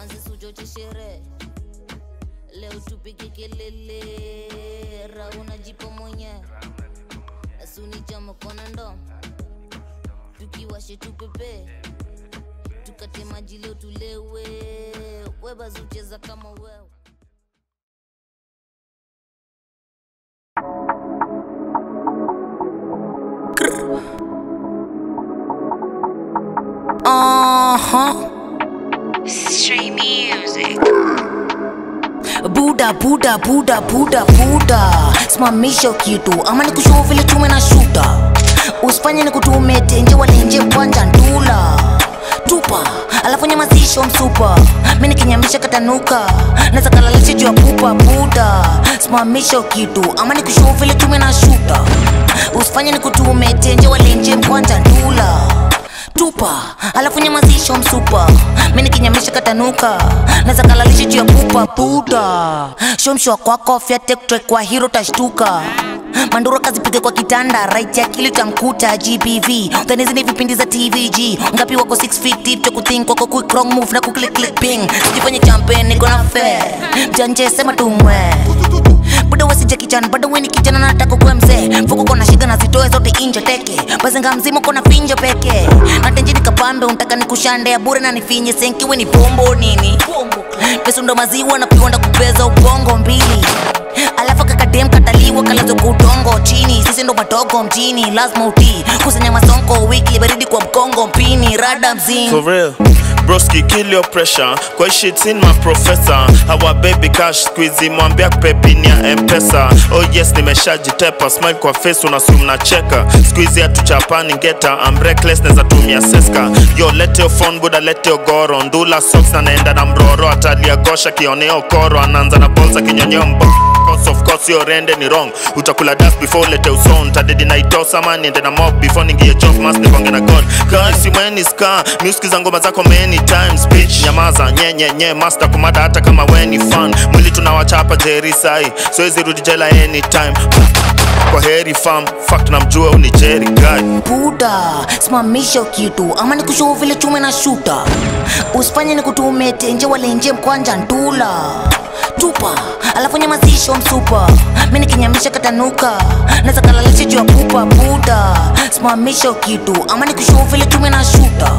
manzi suchoche sherehe leo tupige kelele. Rauna jipo mwenyewe asunichama kona ndo. Tukiwashe tupepe. Tukate maji leo tulewe. Webazucheza kama wewe. Uh-huh. Buda buda buda buda buda simamisha kitu ama nikushuhu vile tume na shuta usifanye ni kutume tenje walenje kwanja ndula. Tupa alafu nyamazisho msupa. Mi nikinyamisha katanuka naza kalalisha juu ya pupa buda simamisha kitu ama nikushuhu vile tume na shuta usifanye ni kutume tenje walenje kwanja ndula tupa. Alafu nyamazisho msupa. Mini kinyamisha katanuka. Naza kalalisha juu ya pupa buda shomshwa kwako fyatektre kwa hiro tashtuka manduro kazipige kwa kitanda right ya kili tamkuta gbv udhanizi ni vipindi za tvg ngapi wako 6 feet deep cha kuthink kwako quick wrong move na kuklik click ping. Sijifanye champion niko na fair. Janje sema tumwe. Bado wasija kijana bado weni kijana nataka kuwa mzee. Mfuko kona shida inje teke. Bazenga mzimu kona finjo peke. Natenji nikapambe untaka nikushande ya bure na nifinye. Senkiwe ni bombo nini? Pesa ndo maziwa na piwanda kupeza ubongo mbili. Alafu kakadem kataliwa kalazo kutongo chini. Sisi ndo madogo mjini lazima uti kusanya masonko wiki baridi kwa mkongo mpini rada mzimu. Broski, kill your pressure. Kwa shit in my professor. Our baby cash squeezy mwambia kupepini ya mpesa. Oh yes, nimeshajitepa. Smile kwa face unasum na cheka. Squeezy hatuchapani ngeta. I'm reckless neza tumia seska. Yo, let your phone buda, let your goro. Ndula socks na naenda na mroro. Atalia gosha kioneo koro. Anaanza na bolsa kinyonyeo mbo of course your rende ni wrong utakula dust before lete uson tadedi na itosa man niende na mob before ningie job mas nikonge na god kasi mweni ska. Miuskiza ngoma zako many times bitch. Nyamaza nye nye nye master kumada hata kama weni fun mwili tunawachapa jeri sai. Siwezi rudi jela anytime. Kwa heri fam. Fuck tunamjua uni jeri guy. Buda simamisha kitu. Ama ni nikushuhu vile chume na shuta. Usifanye ni kutume tenje walenje mkwanja ndula tupa alafu nyamazisho msupa mi nikinyamisha katanuka. Naza kalalisha juu ya pupa buda simamisha kitu. Ama nikushuhu vile tume na shuta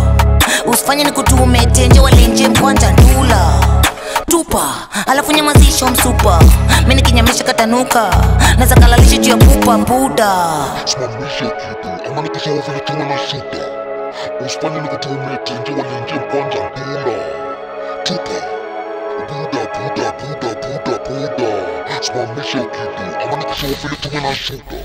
usifanye ni kutume tenje walenje mkwanja ndula. Tupa. Alafu nyamazisho msupa mi nikinyamisha katanuka. Naza kalalisha juu ya pupa buda simamisha kitu. Ama tume na shuta nikutume tenje walenje mkwanja ndula buda buda buda buda simamisha kitu ama nikisema vile tuwe na shuta